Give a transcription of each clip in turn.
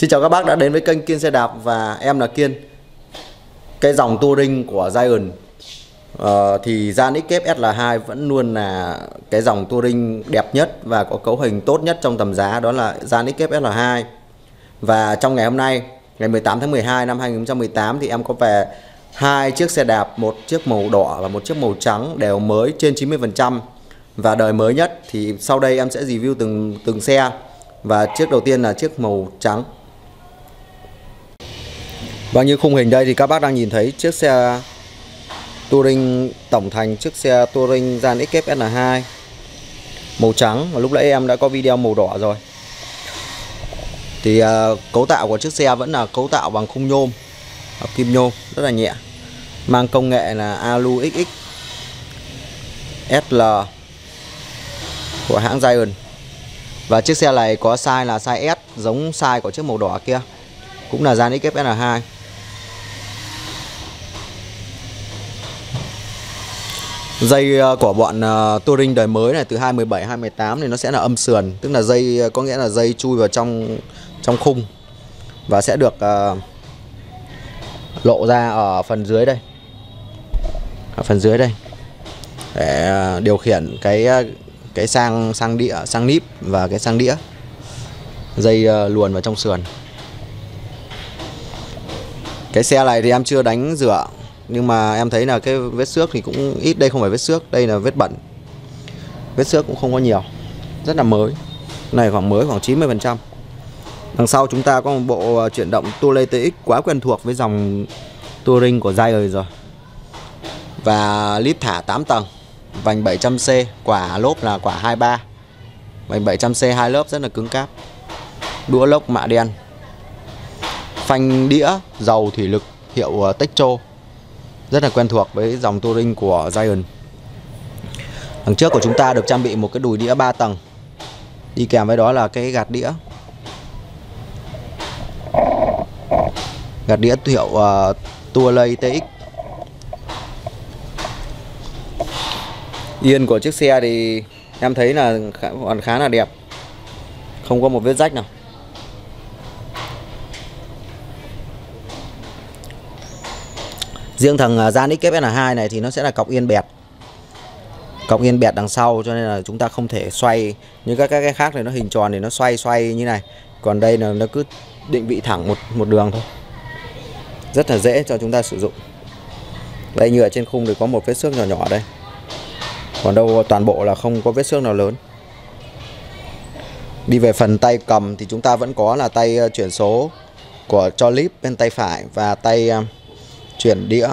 Xin chào các bác đã đến với kênh Kiên xe đạp và em là Kiên. Cái dòng touring của Giant uh, ờ, thì Gian XF SL2 vẫn luôn là cái dòng touring đẹp nhất và có cấu hình tốt nhất trong tầm giá đó là Gian XF SL2. Và trong ngày hôm nay, ngày 18 tháng 12 năm 2018 thì em có về hai chiếc xe đạp, một chiếc màu đỏ và một chiếc màu trắng đều mới trên 90% và đời mới nhất thì sau đây em sẽ review từng từng xe và chiếc đầu tiên là chiếc màu trắng và như khung hình đây thì các bác đang nhìn thấy chiếc xe Touring tổng thành chiếc xe Touring Gian XFSN2 màu trắng và lúc nãy em đã có video màu đỏ rồi. Thì uh, cấu tạo của chiếc xe vẫn là cấu tạo bằng khung nhôm, à, kim nhôm rất là nhẹ. Mang công nghệ là Alu XX SL của hãng Giant. Và chiếc xe này có size là size S giống size của chiếc màu đỏ kia. Cũng là Gian XFSN2 Dây ờ, của bọn uh, touring đời mới này từ 217 218 thì nó sẽ là âm sườn, tức là dây ờ, có nghĩa là dây chui vào trong trong khung và sẽ được uh, lộ ra ở phần dưới đây. Ở phần dưới đây. Để uh, điều khiển cái cái sang sang đĩa, sang níp và cái sang đĩa. Dây uh, luồn vào trong sườn. Cái xe này thì em chưa đánh rửa nhưng mà em thấy là cái vết xước thì cũng ít đây không phải vết xước đây là vết bẩn. Vết xước cũng không có nhiều rất là mới. Này khoảng mới khoảng 90 phần trăm. Đằng sau chúng ta có một bộ à, chuyển động Tourlay TX quá quen thuộc với dòng touring của dai rồi. Và lip thả 8 tầng vành 700C quả lốp là quả 23 vành 700C hai lớp rất là cứng cáp. Đũa lốc mạ đen. Phanh đĩa dầu thủy lực hiệu à, ờ, Techo rất là quen thuộc với dòng touring của Giant đằng trước của chúng ta được trang bị một cái đùi đĩa 3 tầng. Đi kèm với đó là cái gạt đĩa. Gạt đĩa hiệu ờ, uh, Tourlay TX yên của chiếc xe thì em thấy là còn khá là đẹp. Không có một vết rách nào. Riêng thằng à, Gian XF N2 này thì nó sẽ là cọc yên bẹt. Cọc yên bẹt đằng sau cho nên là chúng ta không thể xoay. Như các cái khác này nó hình tròn thì nó xoay xoay như này. Còn đây là nó cứ định vị thẳng một một đường thôi. Rất là dễ cho chúng ta sử dụng. Đây như ở trên khung thì có một vết xước nhỏ nhỏ đây. Còn đâu toàn bộ là không có vết xước nào lớn. Đi về phần tay cầm thì chúng ta vẫn có là tay à, chuyển số của cho clip bên tay phải và tay à, chuyển đĩa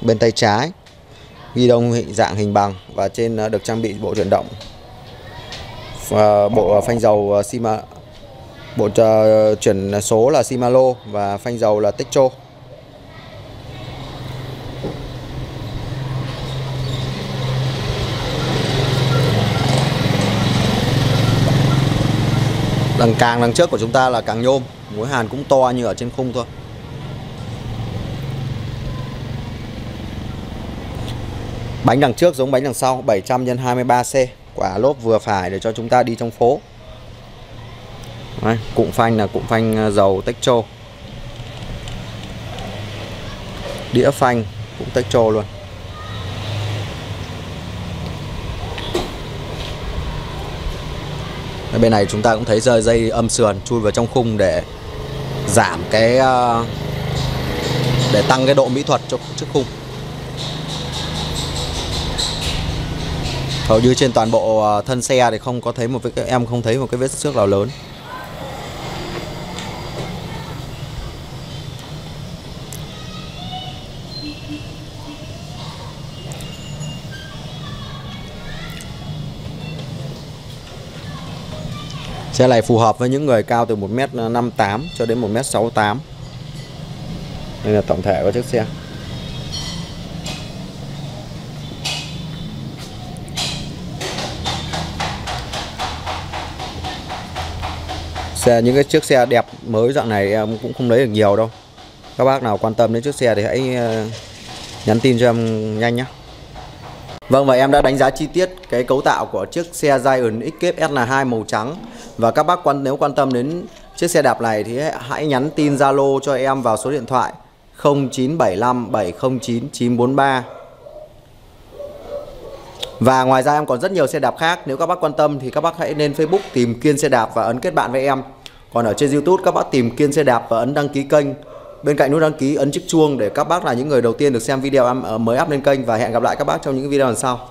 bên tay trái, ghi đông hình dạng hình bằng và trên ờ, được trang bị bộ chuyển động. Và bộ ờ, phanh dầu ờ, Sima, bộ chuyển số là Shimano và phanh dầu là Techo đằng càng đằng trước của chúng ta là càng nhôm mối hàn cũng to như ở trên khung thôi. Bánh đằng trước giống bánh đằng sau 700 x 23C Quả lốp vừa phải để cho chúng ta đi trong phố. Đấy, Cụm phanh là cụm phanh ờ, dầu Techo Đĩa phanh cũng Techo luôn. Ở bên này chúng ta cũng thấy rơi dây âm sườn chui vào trong khung để giảm cái ờ, để tăng cái độ mỹ thuật cho chiếc khung. Hầu như trên toàn bộ à, thân xe thì không có thấy một cái em không thấy một cái vết xước nào lớn. Xe này phù hợp với những người cao từ 1m58 cho đến 1m68 Đây là tổng thể của chiếc xe. Xe, những cái chiếc xe đẹp mới dạng này em cũng không lấy được nhiều đâu. Các bác nào quan tâm đến chiếc xe thì hãy ờ, nhắn tin cho em nhanh nhé Vâng và em đã đánh giá chi tiết cái cấu tạo của chiếc xe Giant XF SN2 màu trắng. Và các bác quan, nếu quan tâm đến chiếc chiếc xe đạp này thì hãy nhắn tin Zalo cho em vào số điện thoại 0975 709 943 và ngoài ra em còn rất nhiều xe đạp khác. Nếu các bác quan tâm thì các bác hãy lên Facebook tìm Kiên xe đạp và ấn kết bạn với em. Còn ở trên Youtube, các bác tìm Kiên xe đạp và ấn đăng ký kênh. Bên cạnh nút đăng ký, ấn chiếc chuông để các bác là những người đầu tiên được xem video em ờ, mới up lên kênh. Và hẹn gặp lại các bác trong những video lần sau.